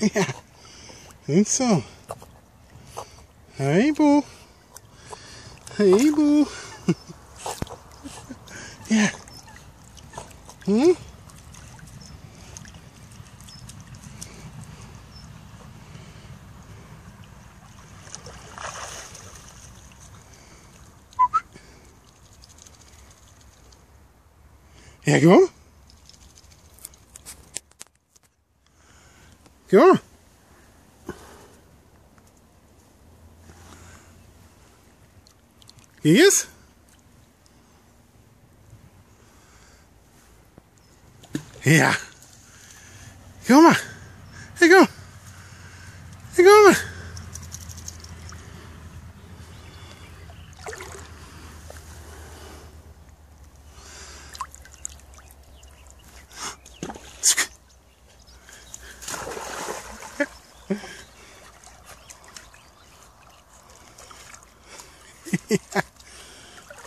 Ja, goed zo. Hey boe. Hey boe. Ja. Hm? Ja, kom on. Kom on. Kijk eens. Ja. Kom maar. Hey, kom. Hey, kom maar.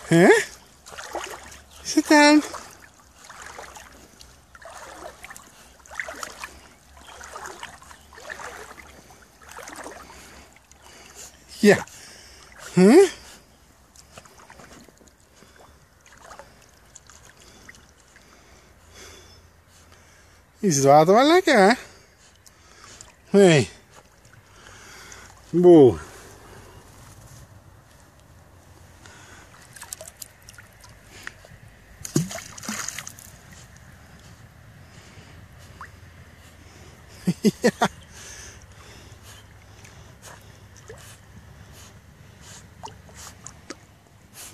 Hè? Sit down. Ja. Huh? Is het water wel lekker, hè? Nee. Boe. Ja.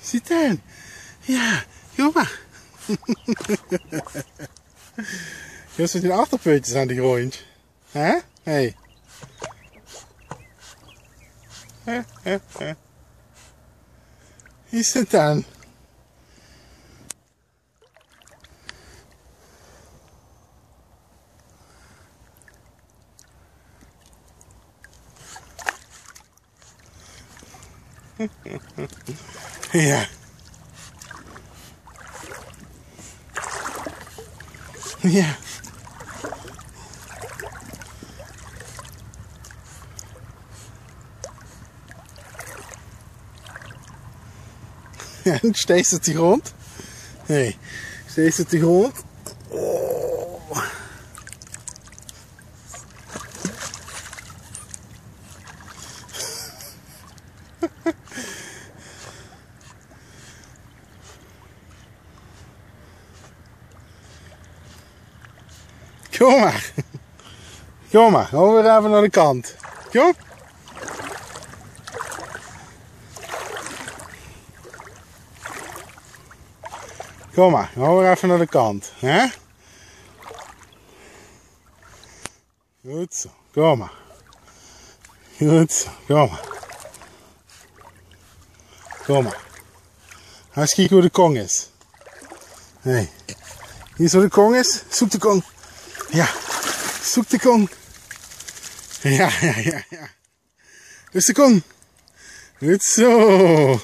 Zit dan. Ja, maar. Je zit die achterpuntjes aan die grond. Hè? Hé. Hey. Is het dan? Ja. Ja. En steeds op de grond. Nee, steeds op de grond. Oh. Kom maar. Kom maar, we weer even naar de kant. Kom. Kom maar, gaan we weer even naar de kant. Hè? Goed zo, kom maar. Goed zo, kom maar. Kom maar. Eens kijken hoe de kong is. Nee. Hier is hoe de kong is. Zoek de kong. Ja, zoek de kong. Ja, ja, ja, ja. Dus de kong. Goed zo.